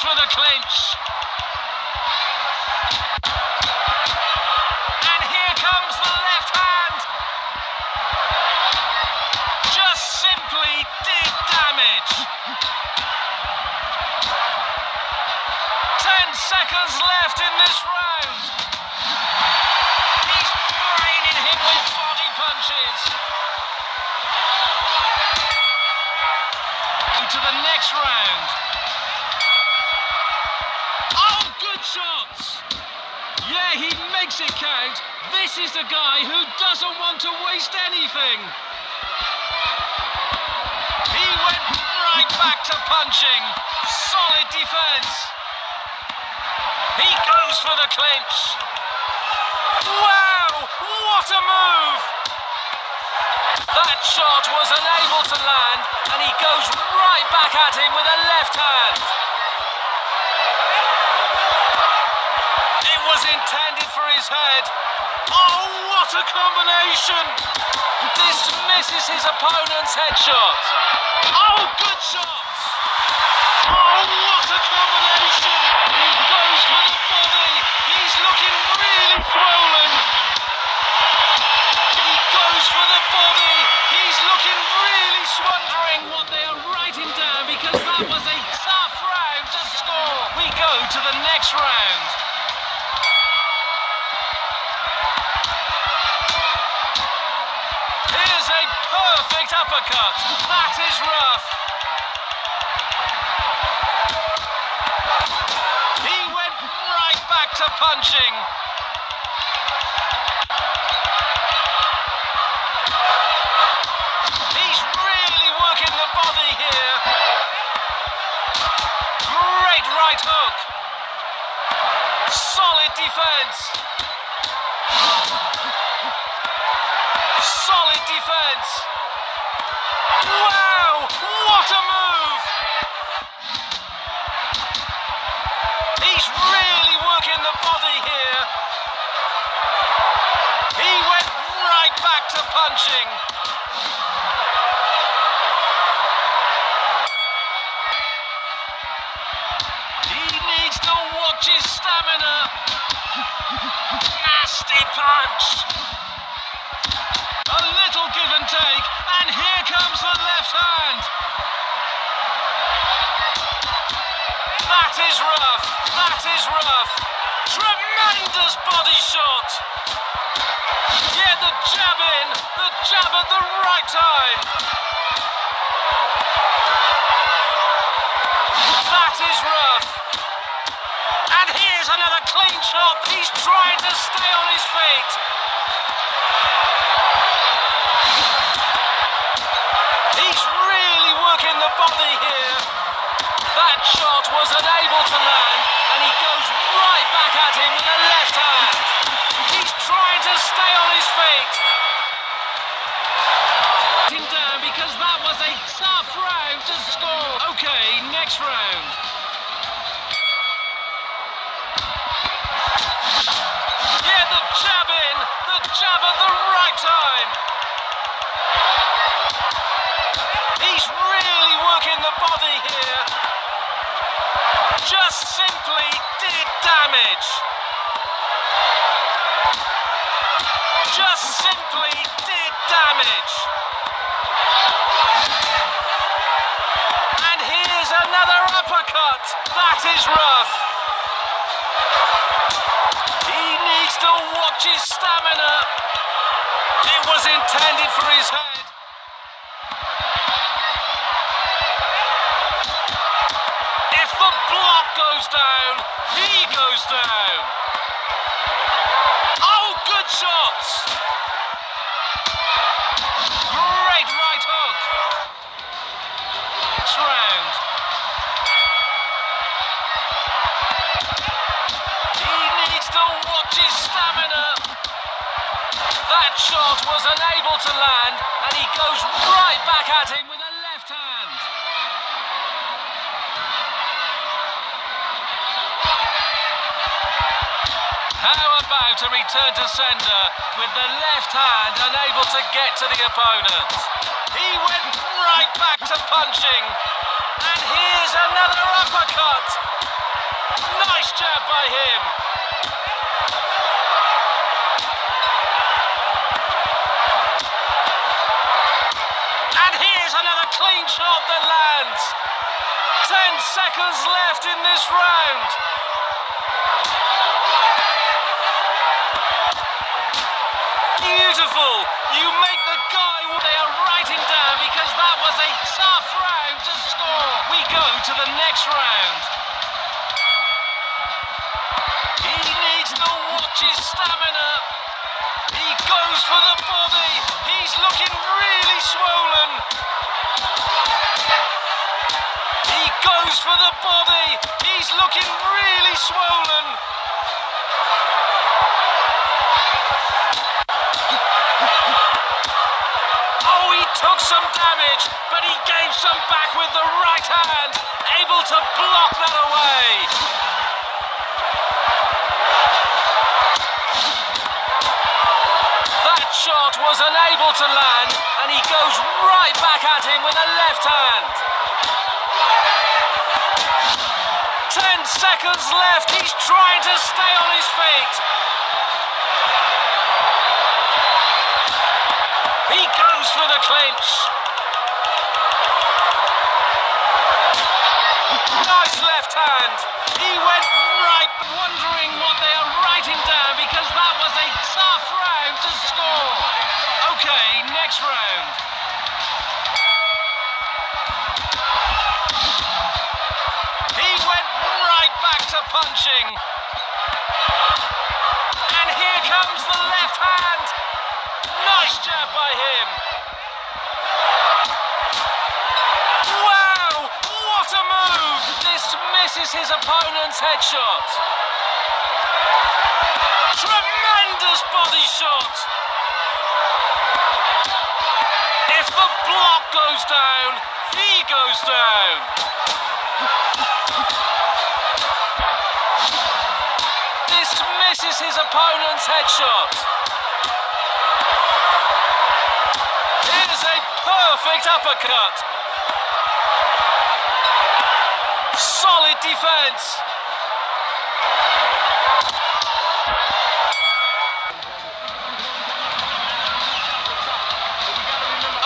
for the clinch. Is the guy who doesn't want to waste anything. He went right back to punching. Solid defense. He goes for the clinch. Wow, what a move! That shot was unable to land, and he goes right back at him with a left hand. It was intended his head. Oh, what a combination! This misses his opponent's headshot. Uppercut. That is rough. He went right back to punching. He's really working the body here. Great right hook. Solid defense. Punching. He needs to watch his stamina. Nasty punch. A little give and take, and here comes the left hand. That is rough. That is rough. Tremendous body at time. That is rough. And here's another clean shot. He's trying to stay on his feet. He's really working the body here. That shot was unable Just simply did damage. Just simply did damage. And here's another uppercut. That is rough. He needs to watch his stamina. It was intended for his head. Goes down, he goes down. Oh, good shots. Great right hook. Next round. He needs to watch his stamina. That shot was unable to land, and he goes right back at him a return to sender with the left hand unable to get to the opponent? He went right back to punching. And here's another uppercut. Nice jab by him. And here's another clean shot that lands. Ten seconds left in this round. Beautiful. You make the guy they are writing down because that was a tough round to score. We go to the next round. He needs to watch his stamina. He goes for the body. He's looking really swollen. He goes for the body. He's looking really swollen. Oh, he took some damage, some back with the right hand, able to block that away. That shot was unable to land, and he goes right back at him with a left hand. Ten seconds left. He's trying to stay on his feet. He goes for the clinch. Left hand. Misses his opponent's headshot. Tremendous body shot. If the block goes down, he goes down. This misses his opponent's headshot. Is a perfect uppercut. Defense.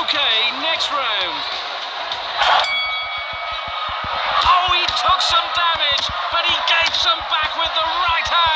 Okay, next round. Oh, he took some damage, but he gave some back with the right hand,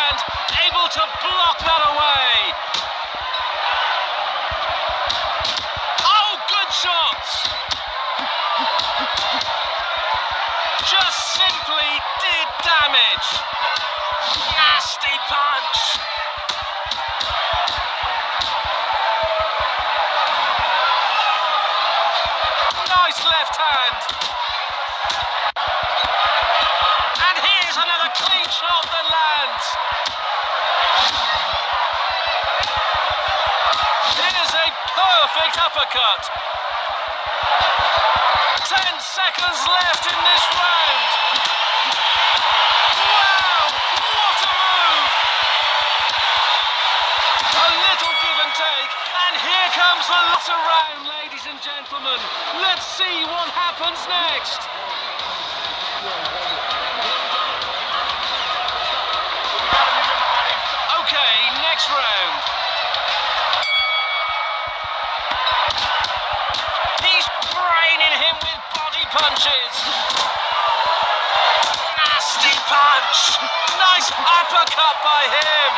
uppercut. Ten seconds left in this round. Wow, what a move! A little give and take, and here comes the latter round, ladies and gentlemen. Let's see what happens next. Uppercut by him.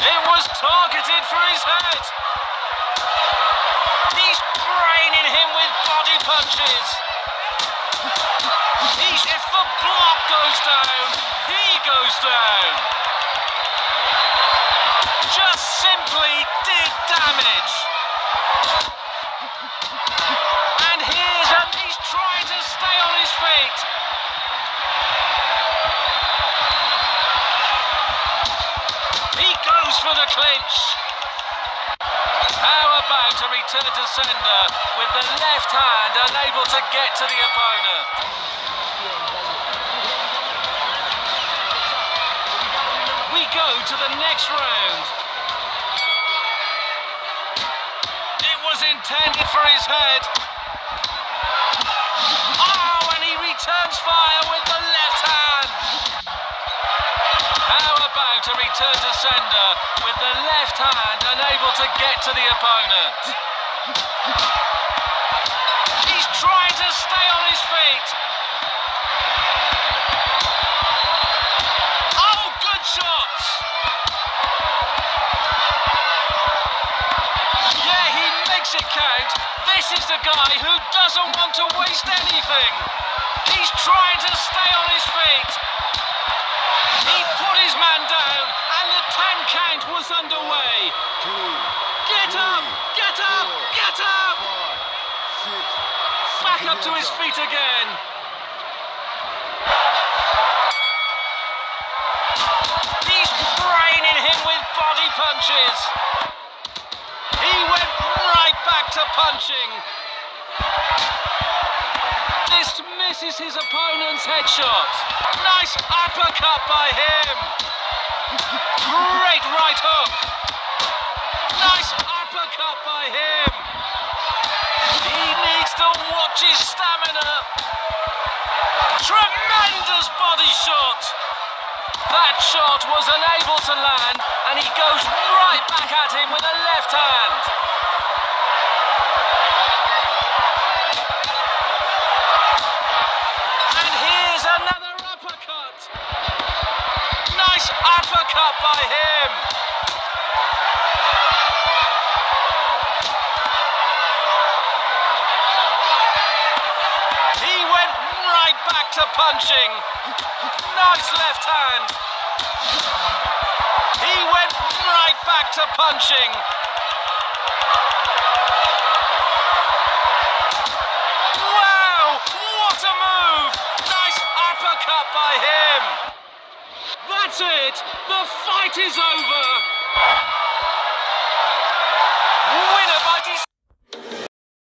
It was targeted for his head. He's braining him with body punches. He's, if the block goes down, Sender with the left hand unable to get to the opponent. we go to the next round. It was intended for his head. Oh, and he returns fire with the left hand. How about a return to sender with the left hand unable to get to the opponent? He's trying to stay on his feet. Oh, good shots. Yeah, he makes it count. This is the guy who doesn't want to waste anything. He's trying to stay on his feet. Punches. He went right back to punching. This misses his opponent's headshot. Nice uppercut by him. Great right hook. Nice uppercut by him. He needs to watch his stamina. Tremendous body shot. That shot was unable to land, and he goes right back at him with a left hand. And here's another uppercut. Nice uppercut by him. He went right back to punching. Nice left hand. He went right back to punching. Wow! What a move! Nice uppercut by him. That's it. The fight is over.